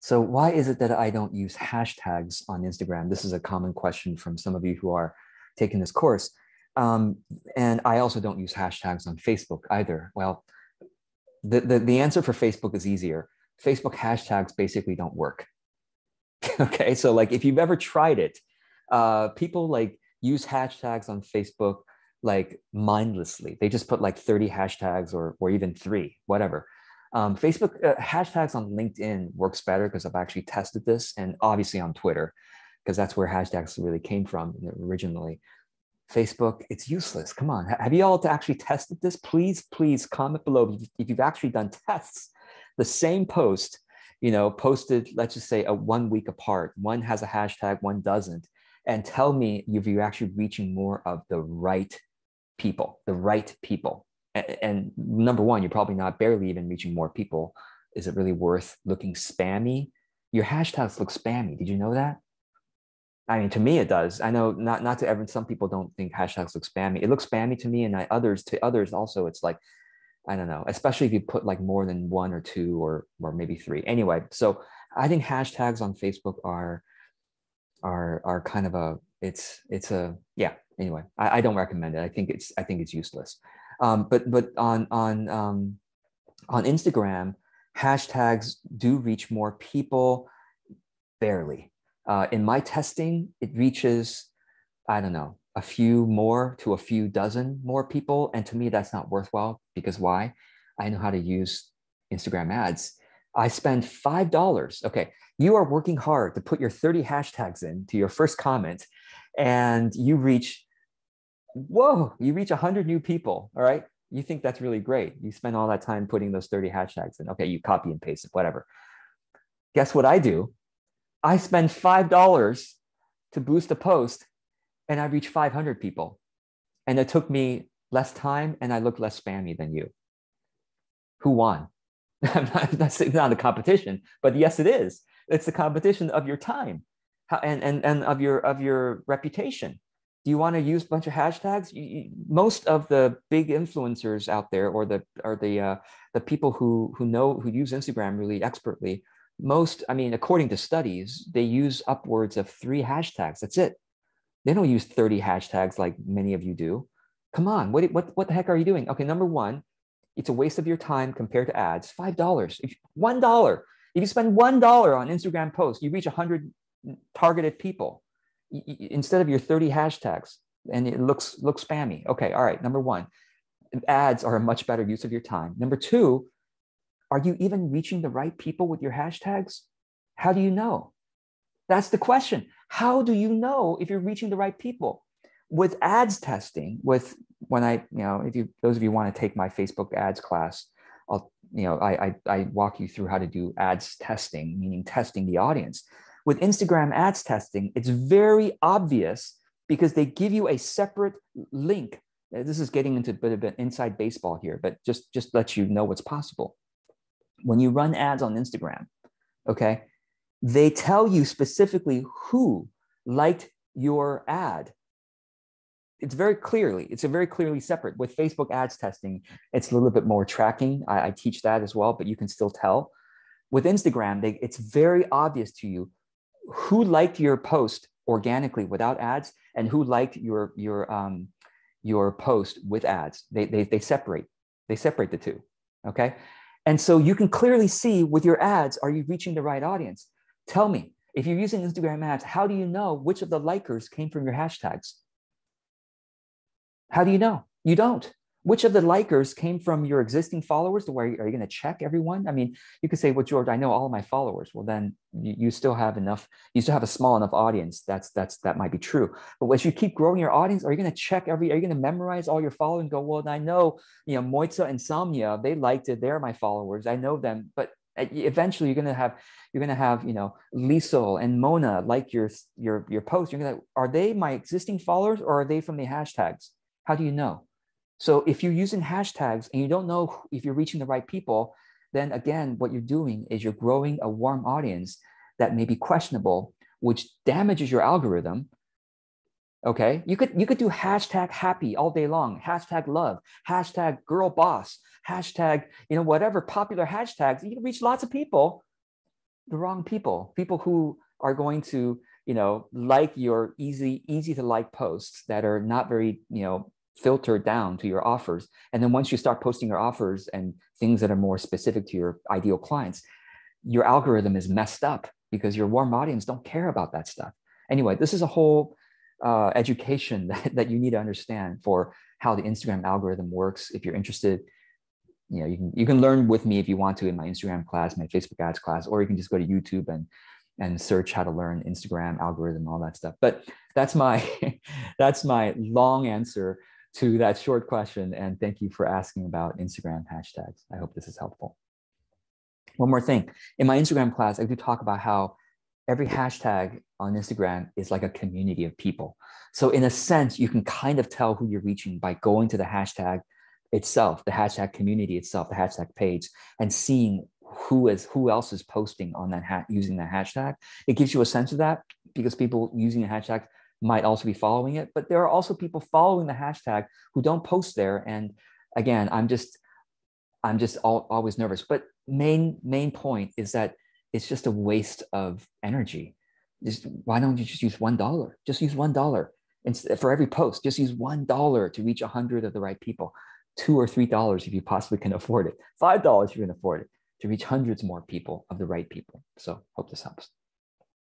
So why is it that I don't use hashtags on Instagram? This is a common question from some of you who are taking this course. Um, and I also don't use hashtags on Facebook either. Well, the, the, the answer for Facebook is easier. Facebook hashtags basically don't work. okay, so like if you've ever tried it, uh, people like use hashtags on Facebook like mindlessly. They just put like 30 hashtags or, or even three, whatever. Um, Facebook uh, hashtags on LinkedIn works better because I've actually tested this, and obviously on Twitter, because that's where hashtags really came from originally. Facebook, it's useless. Come on, have you all actually tested this? Please, please comment below if you've actually done tests. The same post, you know, posted, let's just say a one week apart. One has a hashtag, one doesn't, and tell me if you're actually reaching more of the right people, the right people and number one, you're probably not barely even reaching more people. Is it really worth looking spammy? Your hashtags look spammy. Did you know that? I mean, to me, it does. I know not not to everyone. Some people don't think hashtags look spammy. It looks spammy to me, and I, others to others also. It's like I don't know, especially if you put like more than one or two or or maybe three. Anyway, so I think hashtags on Facebook are are are kind of a it's it's a yeah. Anyway, I, I don't recommend it. I think it's I think it's useless. Um, but but on on um, on Instagram, hashtags do reach more people, barely. Uh, in my testing, it reaches, I don't know, a few more to a few dozen more people, and to me, that's not worthwhile because why? I know how to use Instagram ads. I spend five dollars. Okay, you are working hard to put your 30 hashtags in to your first comment, and you reach whoa, you reach 100 new people. All right. You think that's really great. You spend all that time putting those 30 hashtags in. Okay, you copy and paste it, whatever. Guess what I do? I spend $5 to boost a post and I reach 500 people. And it took me less time and I look less spammy than you. Who won? I'm not, that's not a competition, but yes, it is. It's the competition of your time and, and, and of your of your reputation do you want to use a bunch of hashtags? You, you, most of the big influencers out there, or the or the uh, the people who who know who use Instagram really expertly, most I mean, according to studies, they use upwards of three hashtags. That's it. They don't use thirty hashtags like many of you do. Come on, what what what the heck are you doing? Okay, number one, it's a waste of your time compared to ads. Five dollars, one dollar. If you spend one dollar on Instagram posts, you reach hundred targeted people instead of your 30 hashtags and it looks looks spammy. Okay all right number one ads are a much better use of your time. Number two are you even reaching the right people with your hashtags? How do you know? That's the question. How do you know if you're reaching the right people? With ads testing with when i you know if you those of you want to take my facebook ads class i'll you know I, I i walk you through how to do ads testing meaning testing the audience with Instagram ads testing, it's very obvious because they give you a separate link. This is getting into a bit of an inside baseball here, but just, just let you know what's possible. When you run ads on Instagram, okay, they tell you specifically who liked your ad. It's very clearly, it's a very clearly separate. With Facebook ads testing, it's a little bit more tracking. I, I teach that as well, but you can still tell. With Instagram, they, it's very obvious to you who liked your post organically without ads and who liked your your um, your post with ads. They, they they separate they separate the two. Okay, and so you can clearly see with your ads, are you reaching the right audience? Tell me if you're using Instagram ads, how do you know which of the likers came from your hashtags? How do you know? You don't which of the likers came from your existing followers to where are you going to check everyone? I mean you could say well george i know all my followers. Well then you, you, still have enough you still have a small enough audience that's that's that might be true. But as you keep growing your audience are you going to check every are you going to memorize all your followers and go well i know you know moitza and samya they liked it they're my followers i know them but eventually you're going to have you're going to have you know Liesel and Mona like your your your post you're going to are they my existing followers or are they from the hashtags? How do you know so if you're using hashtags and you don't know if you're reaching the right people, then again, what you're doing is you're growing a warm audience that may be questionable, which damages your algorithm. Okay, you could you could do hashtag happy all day long, hashtag love, hashtag girl boss, hashtag you know whatever popular hashtags. You can reach lots of people, the wrong people, people who are going to, you know, like your easy, easy to like posts that are not very, you know, filtered down to your offers. And then once you start posting your offers and things that are more specific to your ideal clients, your algorithm is messed up because your warm audience don't care about that stuff. Anyway, this is a whole uh, education that, that you need to understand for how the Instagram algorithm works. If you're interested, you know, you can you can learn with me if you want to in my Instagram class, my Facebook ads class, or you can just go to YouTube and and search how to learn Instagram algorithm, all that stuff. But that's my that's my long answer to that short question. And thank you for asking about Instagram hashtags. I hope this is helpful. One more thing. In my Instagram class, I do talk about how every hashtag on Instagram is like a community of people. So in a sense, you can kind of tell who you're reaching by going to the hashtag itself, the hashtag community itself, the hashtag page, and seeing who is who else is posting on that hat using that hashtag. It gives you a sense of that because people using the hashtag might also be following it, but there are also people following the hashtag who don't post there. And again, I'm just I'm just all, always nervous. But main main point is that it's just a waste of energy. Just why don't you just use one dollar? Just use one dollar for every post. Just use one dollar to reach a hundred of the right people. Two or three dollars if you possibly can afford it. Five dollars if you can afford it to reach hundreds more people of the right people. So hope this helps.